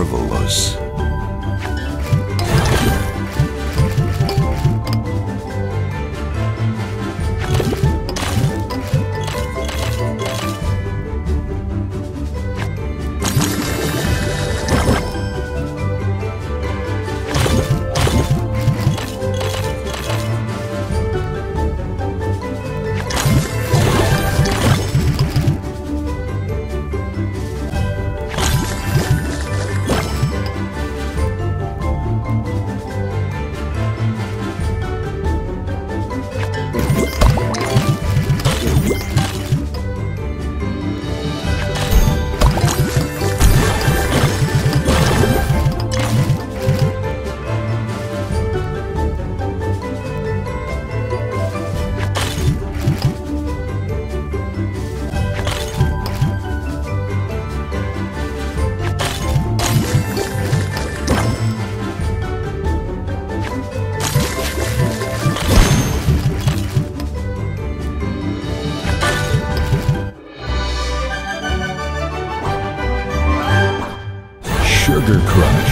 marvelous. Sugar Crush.